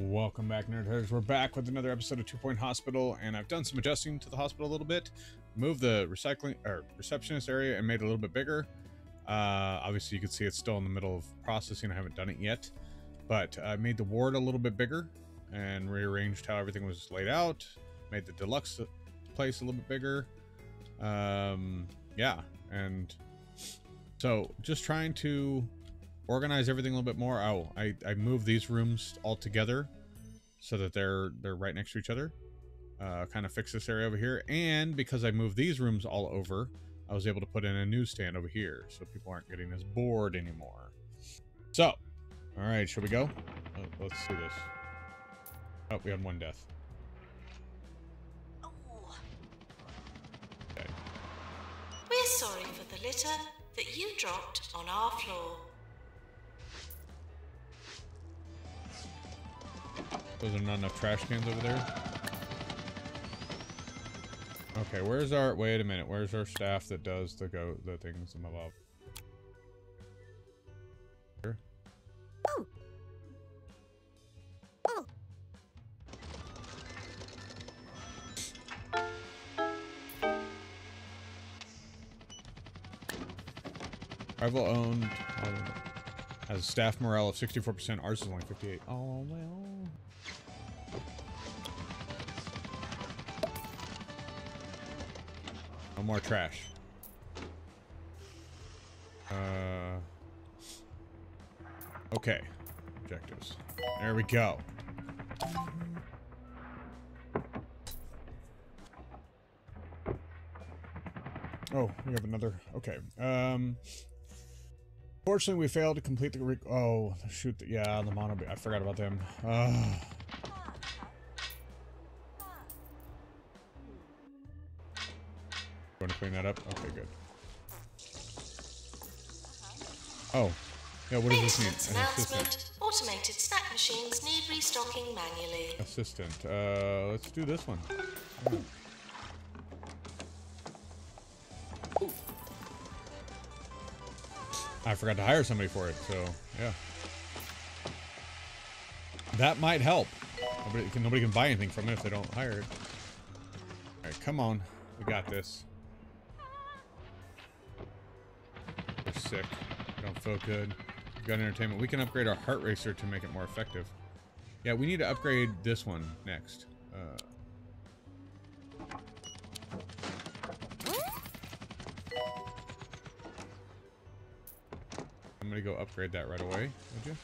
Welcome back, Nerd Herders. We're back with another episode of Two Point Hospital, and I've done some adjusting to the hospital a little bit. Moved the recycling or receptionist area and made it a little bit bigger. Uh, obviously, you can see it's still in the middle of processing. I haven't done it yet, but I made the ward a little bit bigger and rearranged how everything was laid out. Made the deluxe place a little bit bigger. Um, yeah, and so just trying to organize everything a little bit more. Oh, I, I moved these rooms all together so that they're they're right next to each other. Uh, kind of fix this area over here. And because I moved these rooms all over, I was able to put in a newsstand over here so people aren't getting as bored anymore. So, all right, shall we go? Uh, let's see this. Oh, we had one death. Oh, Okay. we're sorry for the litter that you dropped on our floor. Those are not enough trash cans over there. Okay, where's our... Wait a minute. Where's our staff that does the go the things in the? Here? Rival owned has a staff morale of 64%. Ours is only 58. Oh, well. No more trash. Uh. Okay. Objectives. There we go. Oh, we have another. Okay. Um. Fortunately, we failed to complete the. Re oh, shoot! The, yeah, the mono. I forgot about them. Uh, Want to clean that up? Okay, good. Oh, yeah. What does this mean? Assistant. announcement. Automated snack machines need restocking manually. Assistant. Uh, let's do this one. I forgot to hire somebody for it, so yeah. That might help. Nobody can, nobody can buy anything from it if they don't hire it. Alright, come on. We got this. We're sick. We don't feel good. Got entertainment. We can upgrade our heart racer to make it more effective. Yeah, we need to upgrade this one next. Uh, Gonna go upgrade that right away, would you?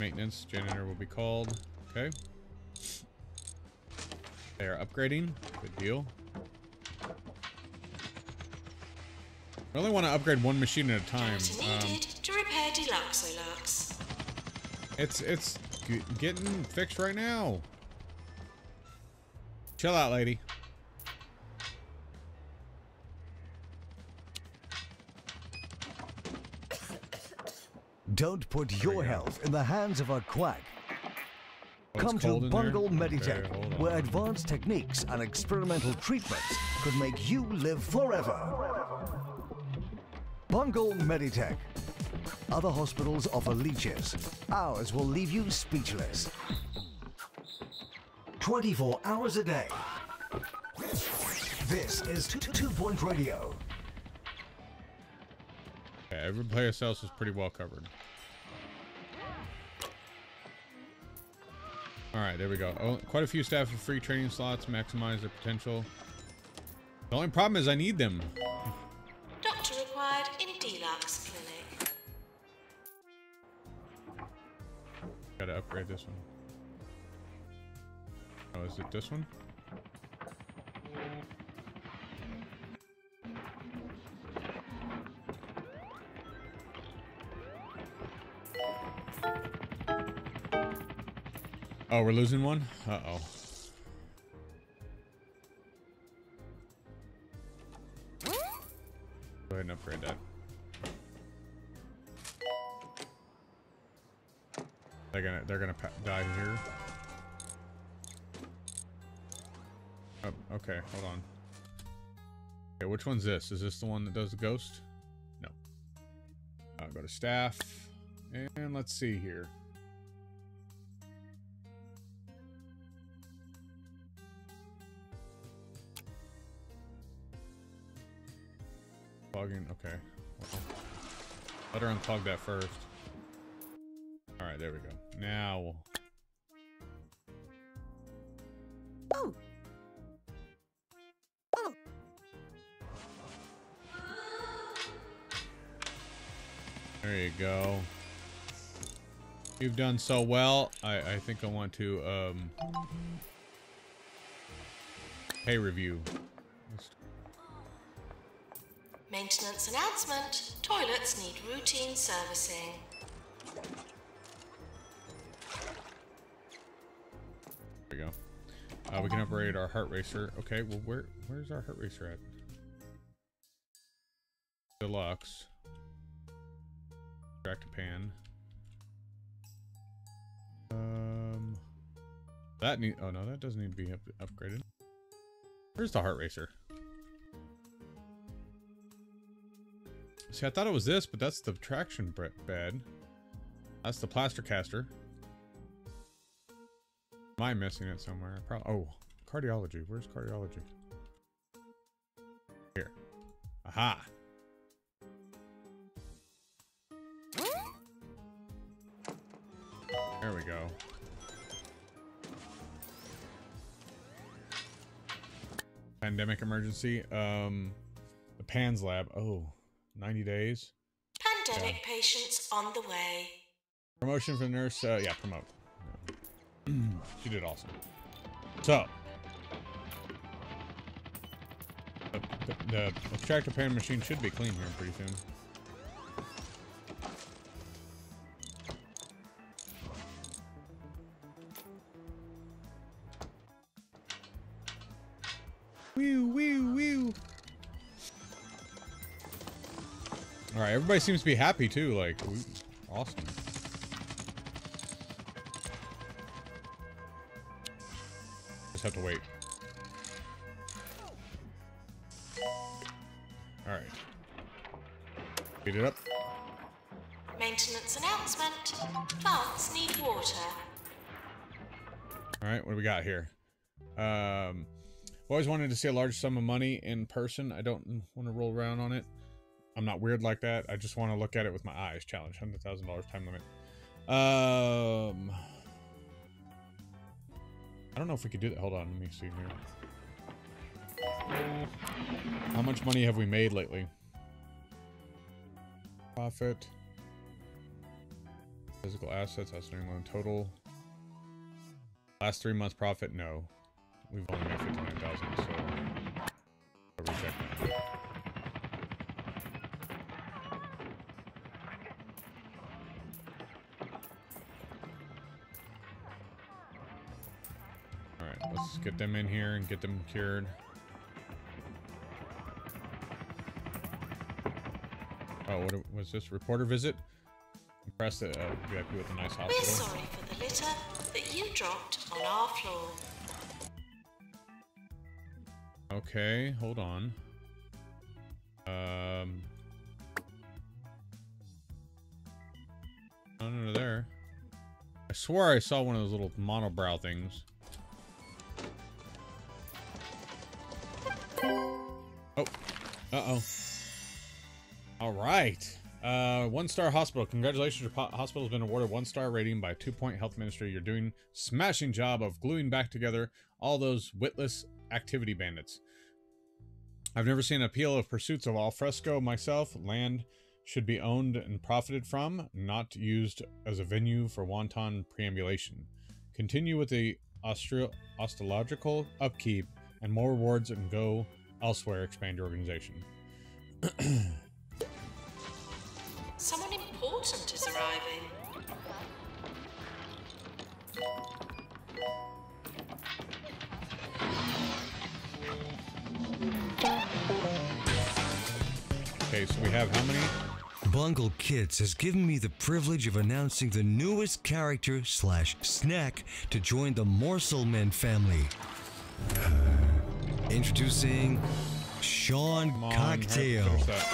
Maintenance janitor will be called. Okay. They are upgrading. Good deal. I only want to upgrade one machine at a time. Um, to repair Deluxolux. It's it's getting fixed right now. Chill out, lady. Don't put your health in the hands of a quack. Oh, Come to cold in there? Bungle Okay, Meditech, on. where advanced techniques and experimental treatments could make you live forever. Bungle Meditech. Other hospitals offer leeches. Ours will leave you speechless. 24 hours a day. This is Two, two Point Radio. Okay, every place else is pretty well covered. Alright, there we go. Oh, quite a few staff with free training slots maximize their potential. The only problem is I need them. Doctor required in Deluxe Clinic. Gotta upgrade this one. Oh, is it this one? Oh, we're losing one? Uh-oh. Go ahead and upgrade that. They're gonna they're gonna die here. Oh, okay, hold on. Okay, which one's this? Is this the one that does the ghost? No. Uh, go to staff, and let's see here. Plugging. Okay. Let her unplug that first. All right, there we go. Now. There you go. You've done so well. I, I think I want to um pay review. Maintenance announcement. Toilets need routine servicing. There we go. Uh, we can upgrade our heart racer. Okay, well where where's our heart racer at? Deluxe. Back to pan. Um, that need. Oh no, that doesn't need to be up upgraded. Where's the heart racer? See, I thought it was this, but that's the traction bed. That's the plaster caster. Am I missing it somewhere? Probably. Oh, cardiology. Where's cardiology? Here. Aha. There we go. Pandemic emergency. Um, the PANS lab. Oh, 90 days. Pandemic patients on the way. Promotion for the nurse. Uh, yeah, promote. Yeah. she did awesome. So, the, the, the extractor pan machine should be clean here pretty soon. All right, everybody seems to be happy too. Like, we, awesome. Just have to wait. All right. Speed it up. Maintenance announcement. Plants need water. All right, what do we got here? Um, always wanted to see a large sum of money in person. I don't want to roll around on it. I'm not weird like that. I just want to look at it with my eyes. Challenge, hundred thousand dollars time limit. Um, I don't know if we could do that. Hold on, let me see here. How much money have we made lately? Profit. Physical assets, outstanding loan total. Last three months profit, no. We've only made 59,000, so that. Let's get them in here and get them cured. Oh, what was this? Reporter visit? Impress the uh, VIP with a nice hospital. We're sorry for the litter that you dropped on our floor. Okay, hold on. Um. Under there. I swear I saw one of those little monobrow things. Right. Uh, one star hospital. Congratulations, your hospital has been awarded one star rating by Two Point Health Ministry. You're doing smashing job of gluing back together all those witless activity bandits. I've never seen an appeal of pursuits of al fresco myself. Land should be owned and profited from, not used as a venue for wanton preambulation. Continue with the osteological upkeep and more rewards and go elsewhere. Expand your organization. Okay, so we have how many? Bungle Kids has given me the privilege of announcing the newest character slash snack to join the Morsel Men family. Uh, introducing Sean Cocktail. hurry, finish that.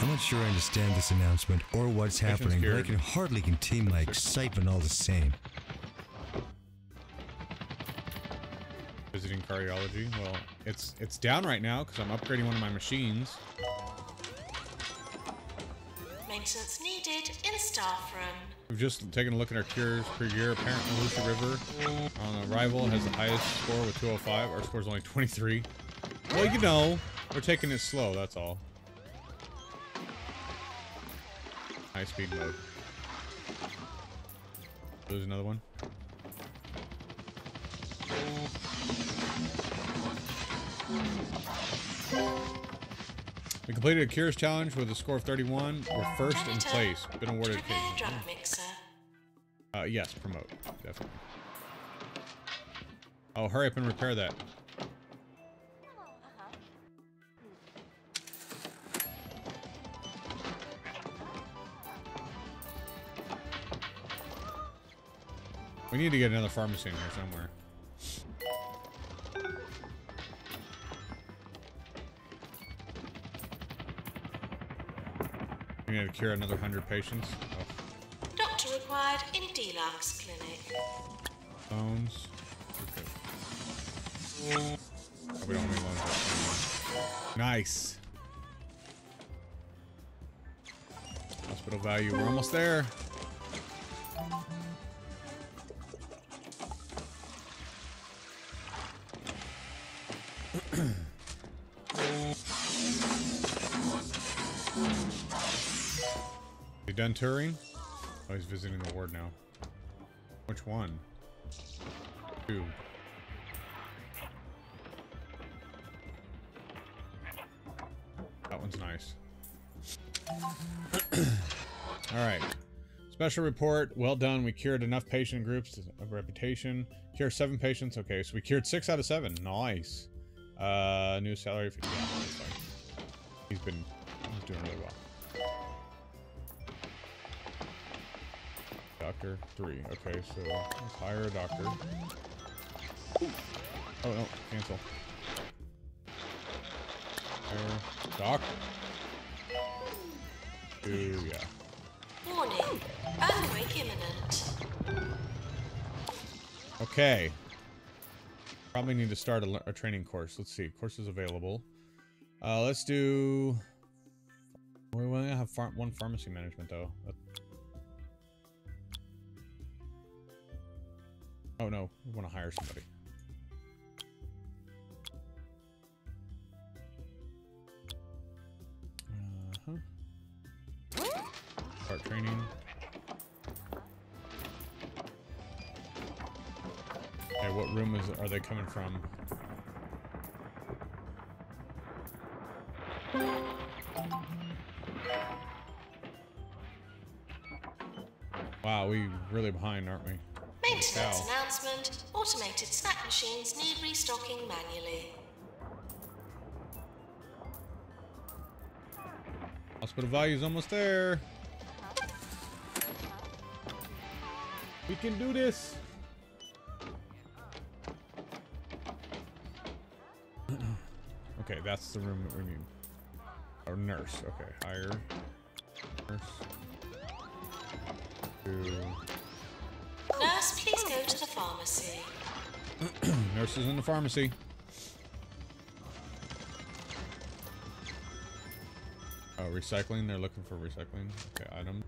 I'm not sure I understand this announcement or what's happening, but I can hardly contain my excitement all the same. Visiting cardiology. Well, it's it's down right now because I'm upgrading one of my machines. Maintenance needed in staff room. We've just taken a look at our cures per year. Apparently, Lucia River on arrival has the highest score with 205. Our score's only 23. Well, you know, we're taking it slow. That's all. High speed mode. There's another one. We completed a cures challenge with a score of 31. We're first in place. Been awarded a Prepare mixer. Uh, yes, promote. Definitely. Oh, hurry up and repair that. We need to get another pharmacy in here somewhere. Need to cure another 100 patients. Oh. Doctor required in Deluxe Clinic. Bones. Okay. Oh, we don't need. Nice. Hospital value. We're almost there. You touring? Oh, he's visiting the ward now. Which one? Two. That one's nice. All right. Special report. Well done. We cured enough patient groups of reputation. Cure seven patients. Okay, so we cured six out of seven. Nice. Uh, new salary. He's been he's doing really well. Doctor three. Okay, so let's hire a doctor. Oh no, cancel. Hire doctor. Two, yeah. Warning. Earthquake imminent. Okay. Probably need to start a, a training course. Let's see. Courses available. Uh, let's do. We only have one pharmacy management though. That- Oh no, we want to hire somebody. Uh-huh. Start training. Okay, what room is are they coming from? Wow, we really behind, aren't we? Cow. announcement. Automated snack machines need restocking manually. Hospital value's almost there. We can do this. okay, that's the room that we need. Or nurse. Okay, hire nurse. Two. Nurse, please go to the pharmacy. Nurses in the pharmacy. Oh, recycling. They're looking for recycling. Okay, item.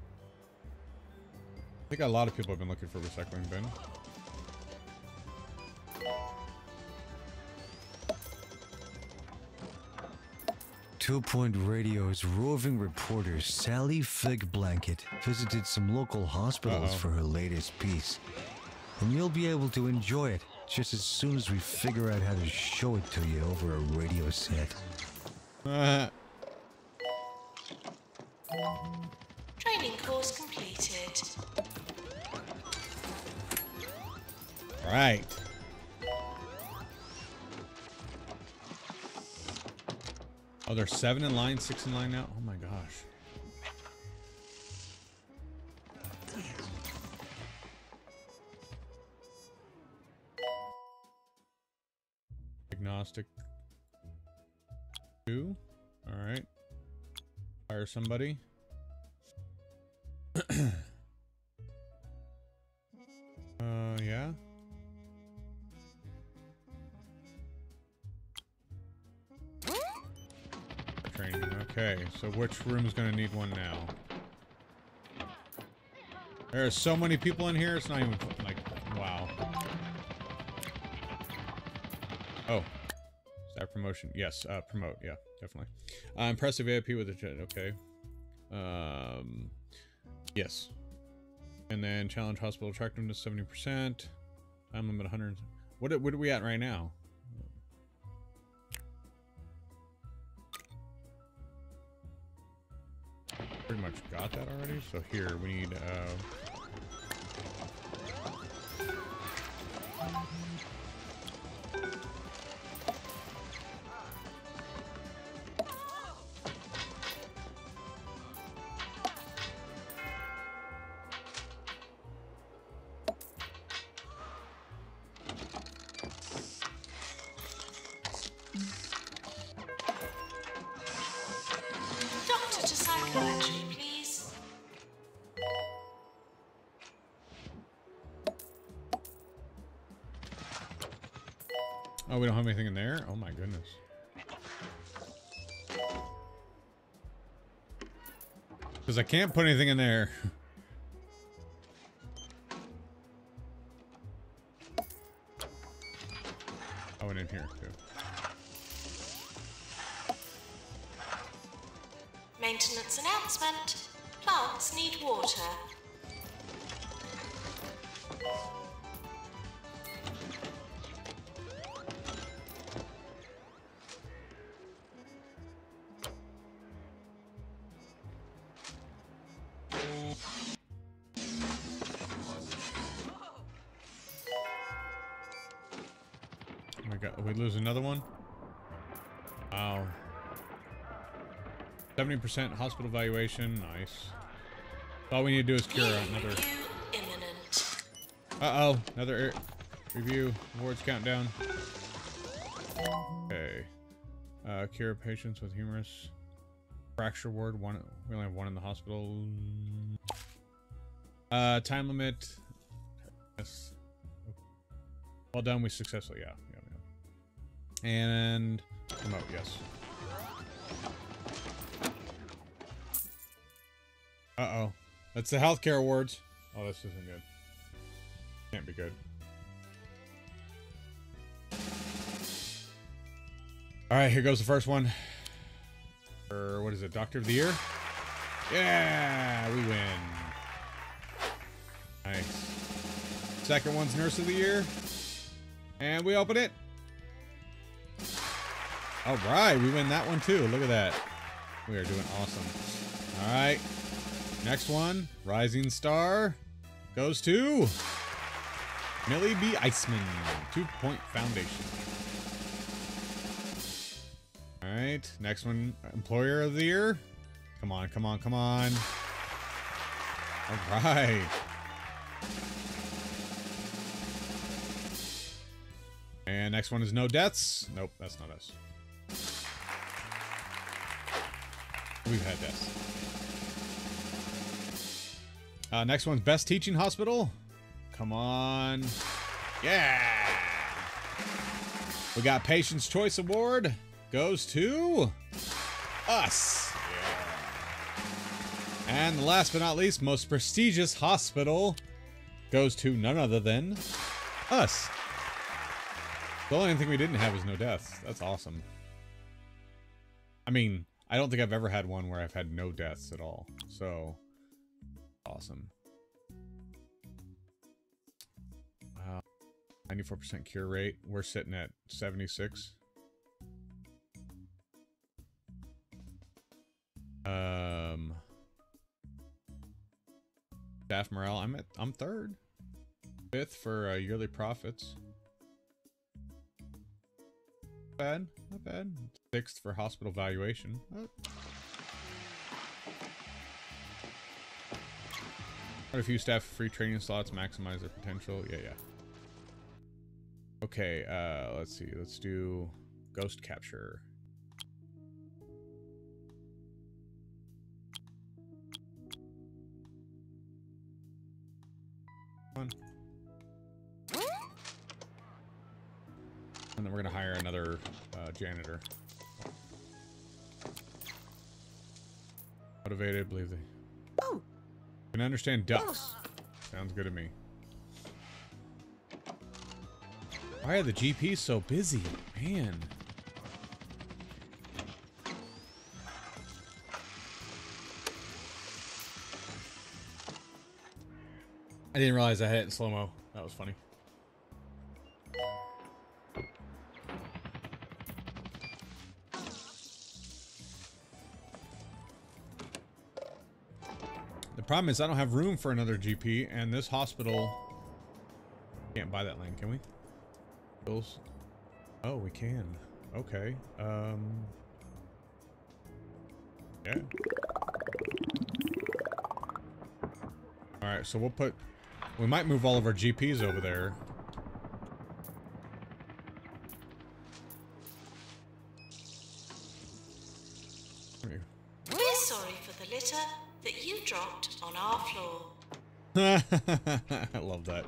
I think a lot of people have been looking for recycling bin. Two Point Radio's roving reporter Sally Fig Blanket visited some local hospitals Uh-oh. for her latest piece. And you'll be able to enjoy it just as soon as we figure out how to show it to you over a radio set. Uh, Training course completed. right. Oh, there's seven in line, six in line now. Oh my gosh. Hire somebody. uh, yeah. Training. Okay, so which room is going to need one now? There are so many people in here, it's not even, like, wow. Oh. Promotion. Yes, uh, promote. Yeah, definitely. Uh, impressive VIP with a jet. Okay. Um, yes. And then challenge hospital attractiveness 70%. Time limit 100. What, what are we at right now? Pretty much got that already. So here we need. Uh, goodness. Because I can't put anything in there. oh, and in here too. Maintenance announcement. Plants need water. 70% hospital valuation. Nice. All we need to do is cure another. Uh-oh. Another er, review. Awards countdown. Okay. Uh, cure patients with humerus fracture ward. One. We only have one in the hospital. Uh, time limit. Yes. Well done. We successfully. Yeah. yeah, yeah. And remote. Yes. Uh oh. That's the healthcare awards. Oh, this isn't good. Can't be good. All right, here goes the first one. Or what is it? Doctor of the Year? Yeah, we win. Nice. Second one's Nurse of the Year. And we open it. All right, we win that one too. Look at that. We are doing awesome. All right. Next one, Rising Star, goes to Millie B. Iceman, Two Point Foundation. All right, next one, Employer of the Year. Come on, come on, come on. All right. And next one is No Deaths. Nope, that's not us. We've had deaths. Uh, next one's Best Teaching Hospital. Come on. Yeah. We got Patient's Choice Award. Goes to us. And last but not least, most prestigious hospital goes to none other than us. The only thing we didn't have was no deaths. That's awesome. I mean, I don't think I've ever had one where I've had no deaths at all. So, awesome. Wow. 94% cure rate. We're sitting at 76. Um staff morale. I'm at I'm third. Fifth for uh, yearly profits. Not Bad, not bad. Sixth for hospital valuation. Oh. A few staff free training slots, maximize their potential. Yeah, yeah. Okay, uh, let's see. Let's do ghost capture. And then we're gonna hire another uh, janitor. Motivated, believe they. Oh can understand ducks. Sounds good to me. Why are the GPs so busy? Man. I didn't realize I had it in slow-mo. That was funny. Problem is I don't have room for another GP, and this hospital can't buy that land, can we? Bills. Oh, we can. Okay. Um. Yeah. All right, so we'll put. We might move all of our GPs over there. We're sorry for the litter that you dropped on our floor. I love that.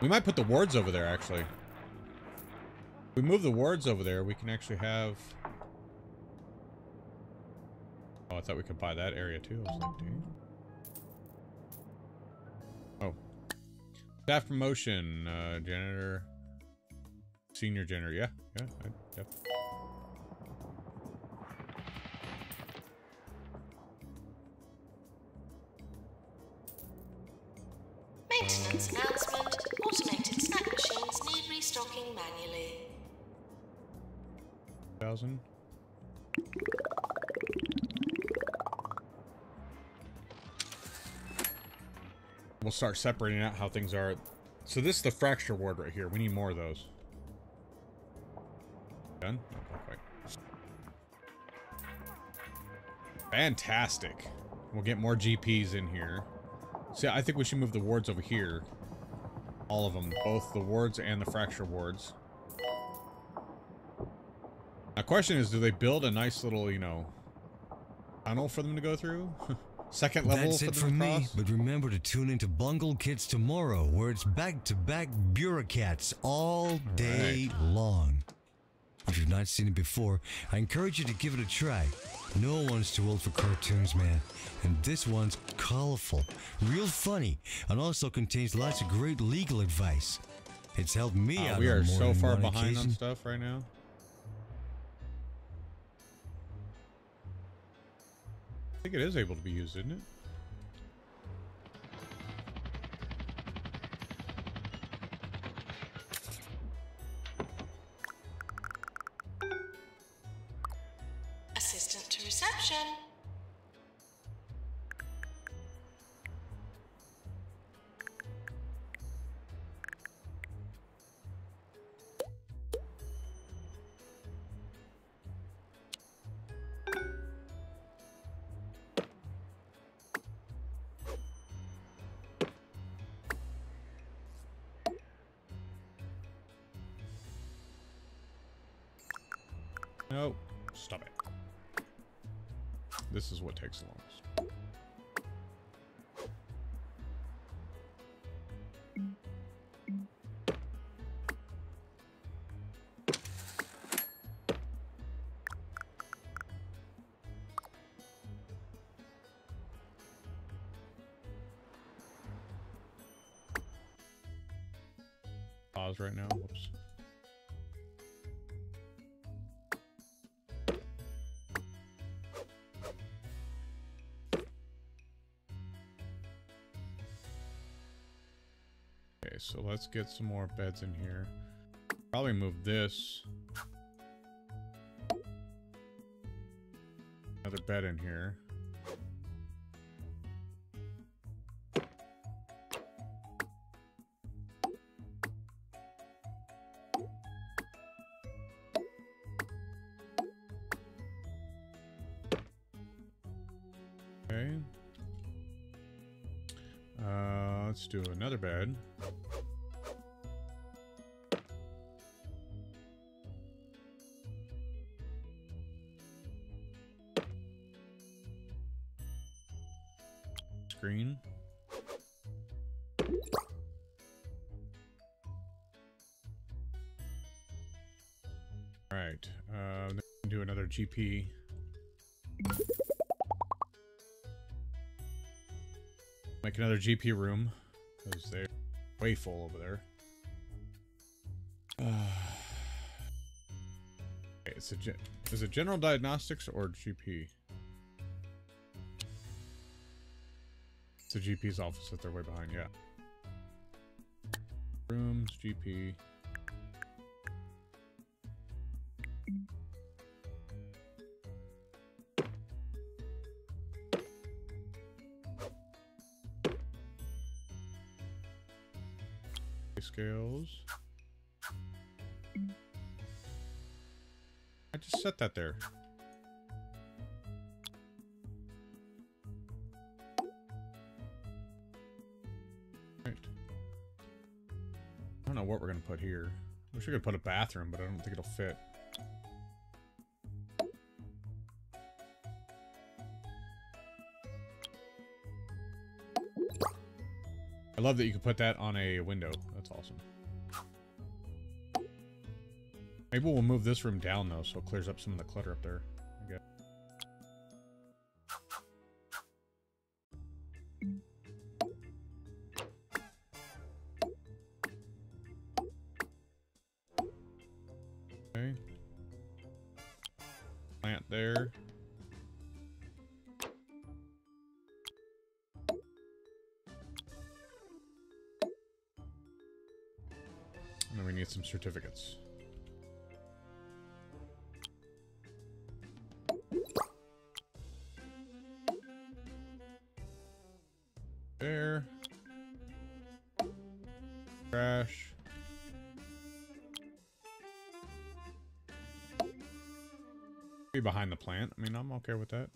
We might put the wards over there, actually. If we move the wards over there, we can actually have... Oh, I thought we could buy that area, too. I was like. Oh. Staff promotion, uh, janitor. Senior janitor, yeah, yeah, I, yeah. Maintenance announcement. Automated snack machines need restocking manually. Thousand. We'll start separating out how things are. So this is the fracture ward right here. We need more of those. Done? Oh, Quite. Fantastic. We'll get more GPs in here. See, I think we should move the wards over here. All of them. Both the wards and the fracture wards. My question is, do they build a nice little, you know, tunnel for them to go through? Second level That's for it for me, but remember to tune into Bungle Kids tomorrow, where it's back-to-back bureaucrats all day long. If you've not seen it before, I encourage you to give it a try. No one's too old for cartoons, man. And this one's colorful, real funny, and also contains lots of great legal advice. It's helped me Uh, out we are so far behind on stuff right now. I think it is able to be used, isn't it? Longest. Pause right now. Whoops. Let's get some more beds in here. Probably move this. Another bed in here. Okay. Uh, let's do another bed. GP. Make another GP room because they're way full over there. Okay, it's a is it general diagnostics or GP? It's the GP's office that they're way behind. Yeah. Rooms, GP. Scales. I just set that there. Right. I don't know what we're gonna put here. I wish we could put a bathroom, but I don't think it'll fit. I love that you can put that on a window. That's awesome. Maybe we'll move this room down though, so it clears up some of the clutter up there. Guess. Okay. Plant there. Some certificates. There. Crash. Be behind the plant. I mean, I'm okay with that.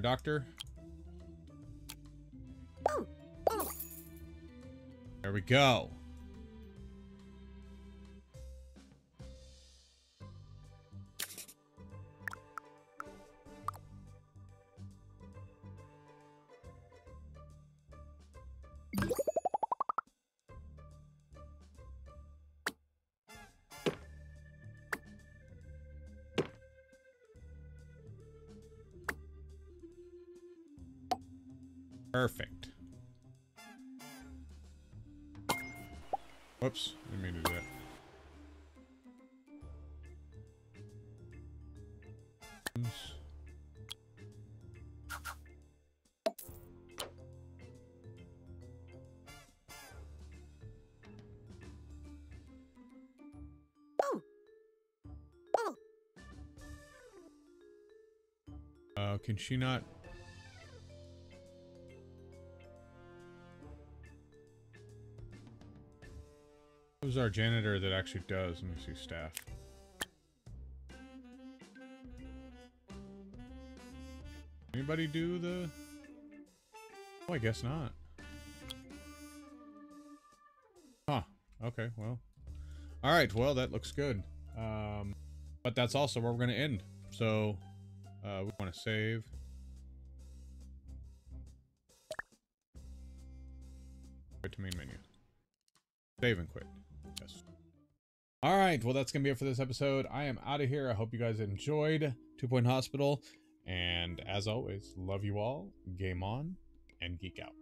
A doctor. Oh. There we go. Perfect. Whoops, didn't mean to do that. Uh, can she not? Who's our janitor that actually does? Let me see staff. Anybody do the? Oh, I guess not. Huh. Okay. Well. All right. Well, that looks good. Um, but that's also where we're going to end. So, uh, we want to save. Quit to main menu. Save and quit. All right. Well, that's going to be it for this episode. I am out of here. I hope you guys enjoyed Two Point Hospital. And as always, love you all, game on, and geek out.